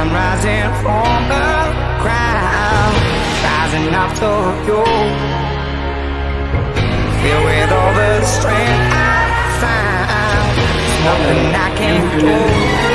I'm rising from the ground, rising up to you. Filled with all the strength I find, there's nothing I can't do.